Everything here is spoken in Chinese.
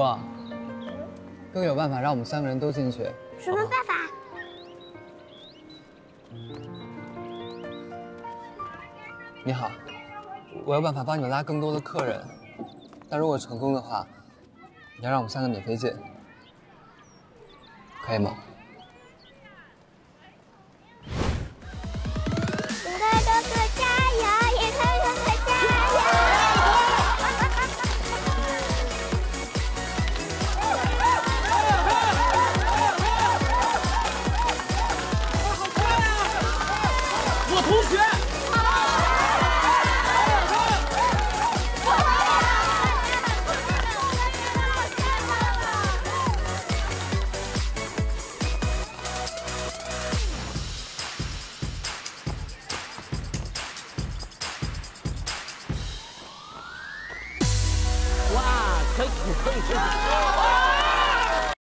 哥，哥哥有办法让我们三个人都进去。什么办法？你好，我有办法帮你们拉更多的客人，但如果成功的话，你要让我们三个免费进，可以吗？哇，可以可以可以。